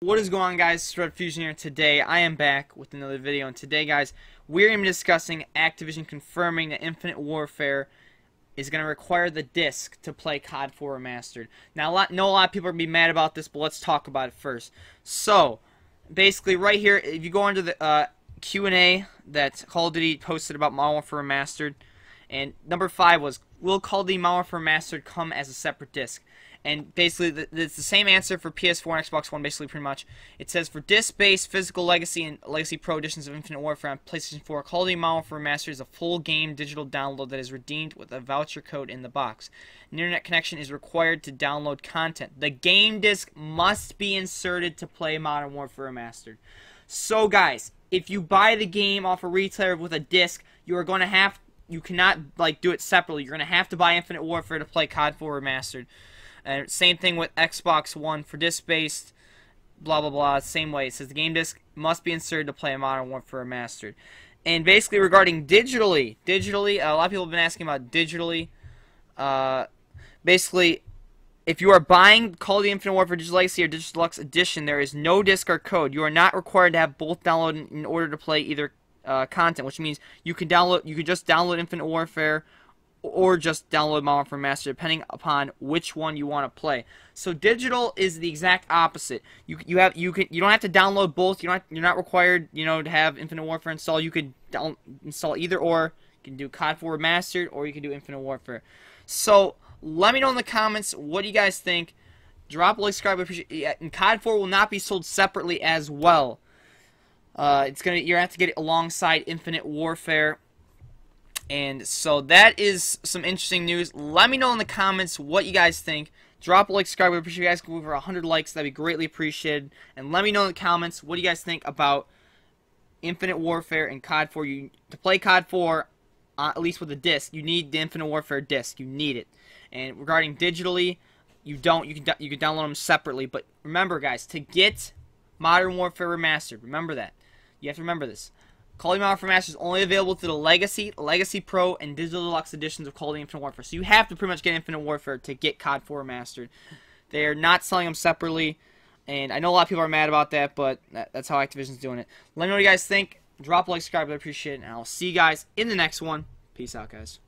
What is going on guys, RedFusion here. Today I am back with another video and today guys we're going to be discussing Activision confirming that Infinite Warfare is going to require the disc to play COD 4 Remastered. Now a lot, know a lot of people are going to be mad about this but let's talk about it first. So basically right here if you go under the uh, Q&A that Call of Duty posted about Modern Warfare Remastered and number 5 was will Call Modern Warfare Remastered come as a separate disc? and basically it's the same answer for PS4 and Xbox One. Basically, pretty much, it says for disc-based physical Legacy and Legacy Pro editions of Infinite Warfare on PlayStation 4, Call of Duty Modern Warfare Remastered is a full game digital download that is redeemed with a voucher code in the box. An internet connection is required to download content. The game disc must be inserted to play Modern Warfare Remastered. So, guys, if you buy the game off a retailer with a disc, you are going to have you cannot like do it separately. You're going to have to buy Infinite Warfare to play COD 4 Remastered. And same thing with Xbox One for disc-based, blah blah blah. Same way. It says the game disc must be inserted to play a Modern Warfare Remastered. And basically regarding digitally, digitally, a lot of people have been asking about digitally. Uh, basically, if you are buying Call of Duty Infinite Warfare Digital Legacy or Digital Deluxe Edition, there is no disc or code. You are not required to have both downloaded in order to play either uh, content, which means you can download, you can just download Infinite Warfare or just download Modern Warfare Master, depending upon which one you want to play. So digital is the exact opposite. You you have you can you don't have to download both. You don't you're not required you know to have Infinite Warfare installed. You could down, install either or. You can do COD 4 Remastered or you can do Infinite Warfare. So let me know in the comments what do you guys think. Drop a like, subscribe, appreciate. And COD 4 will not be sold separately as well. Uh, it's gonna you're gonna have to get it alongside Infinite Warfare. And so that is some interesting news. Let me know in the comments what you guys think. Drop a like, subscribe. We appreciate you guys go over 100 likes. That'd be greatly appreciated. And let me know in the comments what do you guys think about Infinite Warfare and COD 4. You to play COD 4, uh, at least with a disc, you need the Infinite Warfare disc. You need it. And regarding digitally, you don't. You can you can download them separately. But remember, guys, to get Modern Warfare Remastered, remember that. You have to remember this. Call Modern Warfare is only available through the Legacy, Legacy Pro, and Digital Deluxe editions of Call of Infinite Warfare. So you have to pretty much get Infinite Warfare to get COD 4 mastered. They're not selling them separately, and I know a lot of people are mad about that, but that, that's how Activision's doing it. Let me know what you guys think. Drop a like, subscribe, I appreciate it, and I'll see you guys in the next one. Peace out, guys.